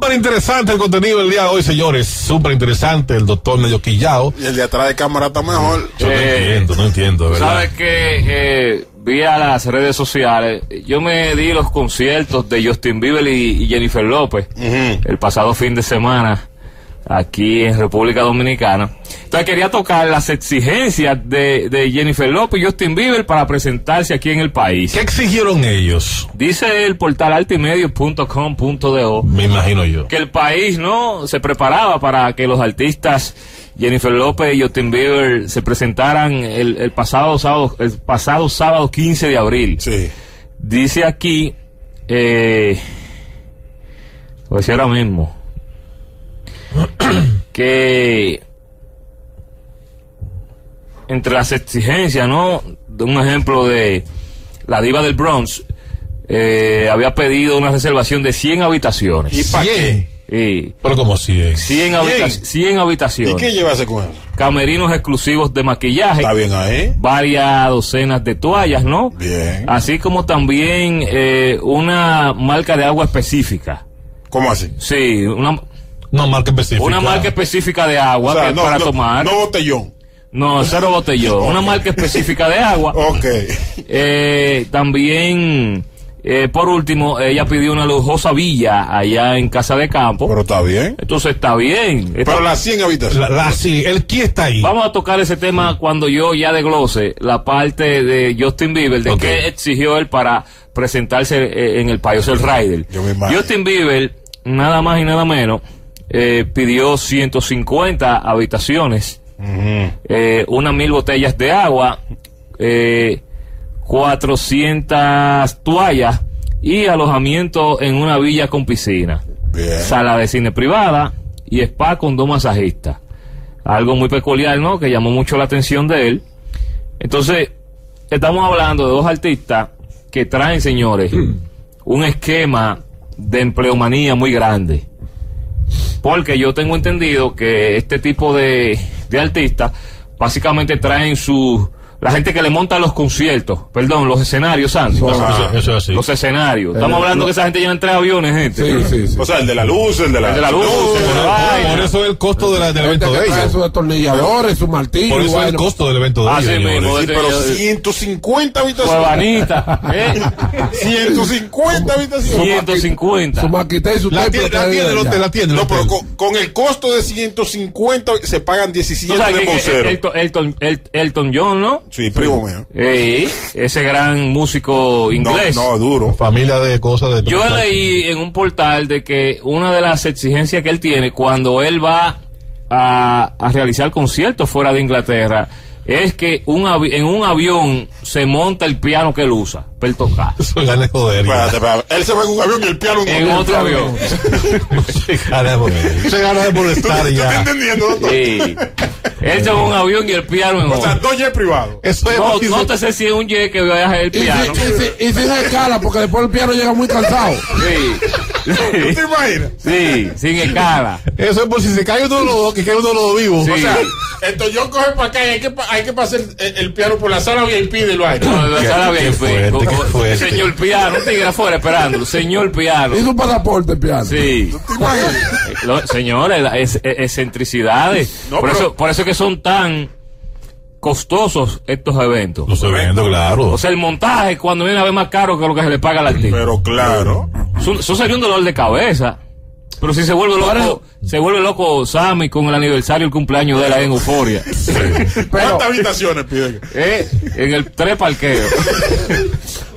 Súper interesante el contenido del día de hoy, señores. Súper interesante. El doctor medio quillao. Y el de atrás de cámara está mejor. Yo no Eh, entiendo, no entiendo, de ¿verdad? ¿Sabes que eh, vía las redes sociales, yo me di los conciertos de Justin Bieber y, y Jennifer López el pasado fin de semana aquí en República Dominicana. Entonces quería tocar las exigencias de, de Jennifer López y Justin Bieber para presentarse aquí en el país. ¿Qué exigieron ellos? Dice el portal altimedio.com.do Me imagino yo. que el país no se preparaba para que los artistas Jennifer López y Justin Bieber se presentaran el, el pasado sábado el pasado sábado 15 de abril. Sí. Dice aquí eh, decir ahora mismo que entre las exigencias, ¿no? De un ejemplo de la diva del Bronx eh, había pedido una reservación de 100 habitaciones. ¿Y para qué? Sí. Pero como 100. 100, habita- 100 ¿Y habitaciones, qué llevase con eso? camerinos exclusivos de maquillaje, Está bien ahí. varias docenas de toallas, ¿no? Bien. Así como también eh, una marca de agua específica. ¿Cómo así? Sí, una, marca específica. una marca específica de agua O sea, que no, para no- tomar. No botellón. No, cero botellón. Una marca específica de agua. Ok. Eh, también, eh, por último, ella pidió una lujosa villa allá en Casa de Campo. Pero está bien. Entonces está bien. Está- Pero las 100 habitaciones. La, la- sí, el qui está ahí. Vamos a tocar ese tema cuando yo ya desglose la parte de Justin Bieber, de Ok. qué exigió él para presentarse eh, en el país, el Rider. Yo me imagino. Justin Bieber, nada más y nada menos, eh, pidió 150 habitaciones, eh, unas mil botellas de agua, eh, 400 toallas y alojamiento en una villa con piscina Bien. sala de cine privada y spa con dos masajistas. Algo muy peculiar, ¿no? Que llamó mucho la atención de él. Entonces, estamos hablando de dos artistas que traen, señores, un esquema de empleomanía muy grande. Porque yo tengo entendido que este tipo de, de artistas básicamente traen su... La gente que le monta los conciertos, perdón, los escenarios, Sandy. Eso, eso- eso es así. Los escenarios. Estamos hablando lo- que esa gente lleva tres aviones, gente. Sí, sí, sí. O sea, el de la luz, el de la, El de la luz, el de la eso es el costo de la- del evento que de ellos. sus destornilladores, su martillo. Por eso es el costo del evento de Así ellos. señores. mismo, Sí, pero Este- 150 habitaciones. Cuevanita, ¿eh? 150 habitaciones. 150. Su maquita y su La está la hotel, la tiene. el No, pero con, con el costo de 150 se pagan Tú 17 sabes de. Elton, Elton, El- Elton John, ¿no? Sí, primo mío. Eh, ese gran músico No, inglés. no, duro. Familia de cosas de. Yo leí en un portal de que una de las exigencias que él tiene cuando él va a, a realizar conciertos fuera de Inglaterra es que un avi- en un avión se monta el piano que él usa para él tocar. Eso gana de joder. Espérate, espérate. Él se va en un avión y el piano En otro avión. Se gana de joder. Se gana de molestar ¿Tú estás ya. entendiendo, doctor? Sí. Él se va en un avión y el piano en O sea, otro. dos jets privados. Eso es No, no te sé si es un jet que viaja el Y, piano. si, y, si, y sin escala, porque después el piano llega muy cansado. Sí. ¿Tú te imaginas? Sí, sin escala. Eso es por si se cae uno de los dos, que cae uno de los dos vivos. Sí. O sea, entonces yo coge para acá y hay que, hay que pasar el, el piano por la sala VIP de lo hay. No, no, sala fuerte. Señor piano, un tigre afuera esperándolo. Señor piano. Y su pasaporte el piano. Sí. ¿Te imaginas? Eh, lo- señores, la- es- es- excentricidades. No, por, pero- eso, por eso es que son tan costosos estos eventos. Los eventos, claro. O sea, el montaje cuando viene a ver más caro que lo que se le paga al artista. Pero claro. Eso, sería un dolor de cabeza. Pero si se vuelve loco, se vuelve loco Sammy con el aniversario del cumpleaños de la en Euforia. Pero, ¿Cuántas habitaciones piden? Eh, en el tres parqueos.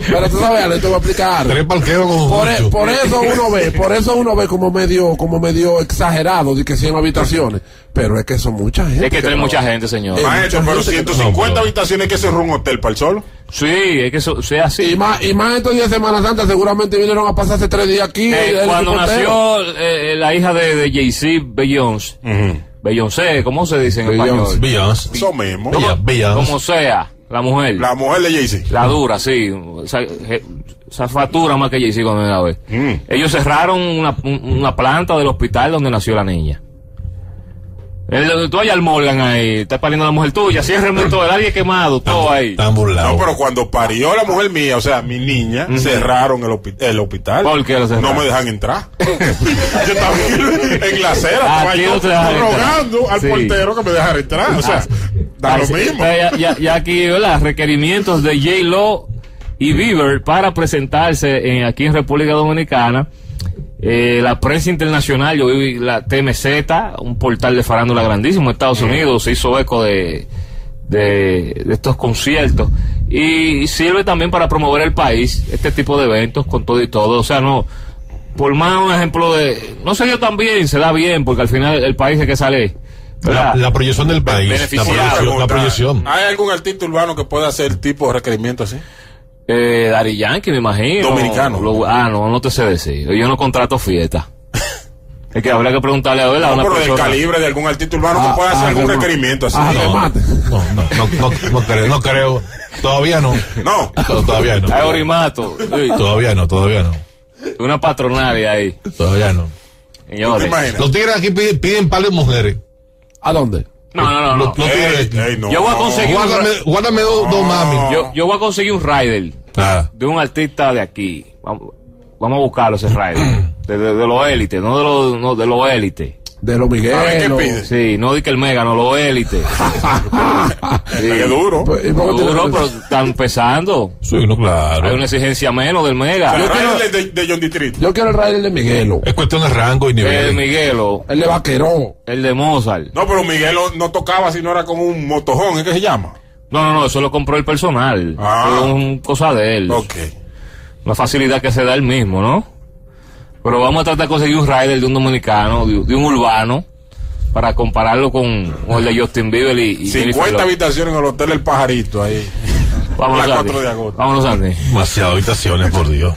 pero tú sabes, Ale, te voy a explicar. Tres parqueos con Por, e- por eso uno ve, por eso uno ve como medio, como medio exagerado de que 100 habitaciones. Pero es que son mucha gente. Es que trae mucha gente, señor. Maestro, pero gente que- 150 No, habitaciones que cerró un hotel para el solo. Sí, es que eso sea así. Y más, y más estos días de Semana Santa seguramente vinieron a pasarse tres días aquí. Eh, el- el cuando nació eh, la hija de, de Jay-Z, Beyoncé, Beyoncé, ¿cómo se dice en Beyoncé. español? Beyoncé. Eso mismo. Beyoncé. Como sea, la mujer. La, La mujer de Jay-Z. dura, sí. Esa, factura más que Jay-Z cuando la ve. Mm. Ellos cerraron una, un- una planta del hospital donde nació la niña. El, tú allá al Morgan ahí, está pariendo la mujer tuya, ciérreme todo, el área quemado, todo ahí. Están burlados. No, pero cuando parió la mujer mía, o sea, mi niña, cerraron el, hopi- el hospital. ¿Por qué lo cerraron? No me dejan entrar. Yo estaba en la acera, estaba Aquí yo rogando al Sí. portero que me dejara entrar. O sea, da lo sí, mismo. Ya, ya- ya aquí, ¿verdad? Requerimientos de J-Lo y Bieber para presentarse en- aquí en República Dominicana. Eh, la prensa internacional, yo vi la TMZ, un portal de farándula grandísimo en Estados Unidos, se hizo eco de, de, de estos conciertos y sirve también para promover el país, este tipo de eventos con todo y todo. O sea, no, por más un ejemplo de, no se dio tan bien, se da bien, porque al final el país es que sale. La, la proyección del país. La proyección. ¿Hay algún artista urbano que pueda hacer tipo de requerimiento así? Eh, Dari Yankee, me imagino. Dominicano. Lo- ah, no, no te sé decir. Yo no contrato fiesta. es que habría que preguntarle a ver a No, una pero del persona. calibre de algún artista urbano Ah, que pueda hacer ah, algún no. requerimiento así. Ah, No. No, no, no, no, no creo, no creo. Todavía no. No. To- Todavía no. Hay Orimato. Sí, Todavía no, todavía no. Una patronaria ahí. Todavía no. Los tigres aquí piden, piden par de mujeres. ¿A dónde? No, no, no. no. Ey, ey, no. Yo voy a conseguir- Guárdame, guárdame dos, dos mami. Yo, yo voy a conseguir un rider Ah, de un artista de aquí. Vamos, vamos a buscarlo ese rider. De, de, de los élites, no de los no, de los élites. De los pide. Sí, no di que el mega, no los élites. Sí. Qué duro. Pues, ¿y por qué Duro, tiene- pero están empezando. sí, no, claro. Hay una exigencia menos del mega. El Yo quiero- rider de, de John Distrito. Yo quiero el rider de Miguelo. Es cuestión de rango y el de nivel. Miguelo, El de Vaquerón. el de Mozart. No, pero Miguel no, tocaba si no era con un motojón, ¿es que se llama? No, no, no, eso lo compró el personal. Ah. Eso Es un cosa de él. Ok. Una facilidad que se da él mismo, ¿no? Pero vamos a tratar de conseguir un rider de un dominicano, de, de un urbano, para compararlo con, con el de Justin Bieber y, y Jennifer 50 Lopez. habitaciones en el Hotel El Pajarito ahí. Vámonos, la Sandy. 4 de agosto. Vámonos. Demasiadas habitaciones, por Dios.